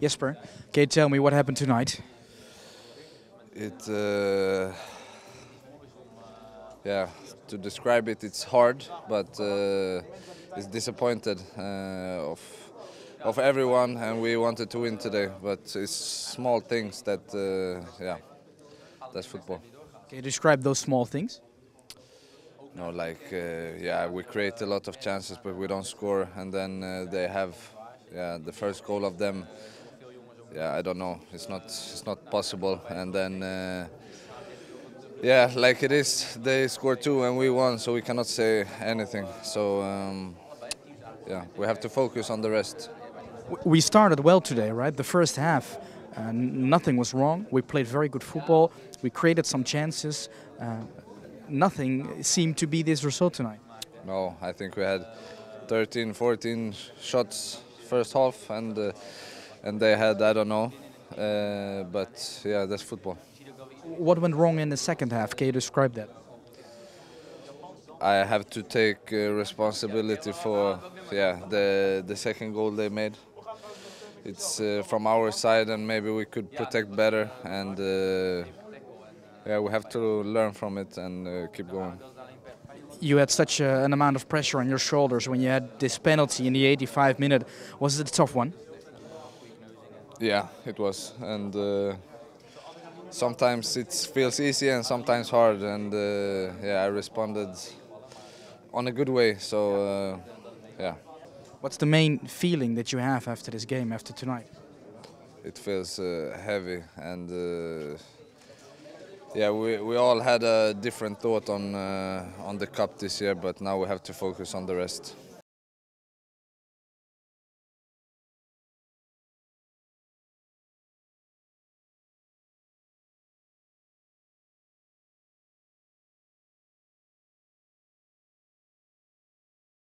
Jesper, can you tell me what happened tonight? It, uh, yeah, to describe it, it's hard, but uh, it's disappointed uh, of of everyone, and we wanted to win today. But it's small things that, uh, yeah, that's football. Can you describe those small things? No, like uh, yeah, we create a lot of chances, but we don't score, and then uh, they have yeah the first goal of them. Yeah, I don't know. It's not it's not possible, and then. Uh, yeah, like it is, they scored two and we won, so we cannot say anything. So, um, yeah, we have to focus on the rest. We started well today, right? The first half, uh, nothing was wrong. We played very good football. We created some chances. Uh, nothing seemed to be this result tonight. No, I think we had 13, 14 shots first half, and uh, and they had I don't know, uh, but yeah, that's football. What went wrong in the second half? Can you describe that? I have to take uh, responsibility for yeah the the second goal they made. It's uh, from our side, and maybe we could protect better, and uh, yeah, we have to learn from it and uh, keep going. You had such a, an amount of pressure on your shoulders when you had this penalty in the 85 minute. Was it a tough one? Yeah, it was, and uh, sometimes it feels easy and sometimes hard, and uh, yeah, I responded on a good way. So uh, yeah, What's the main feeling that you have after this game, after tonight? it feels uh, heavy, and uh, yeah, we we all had a different thought on uh, on the cup this year, but now we have to focus on the rest.